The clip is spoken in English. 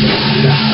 Yeah.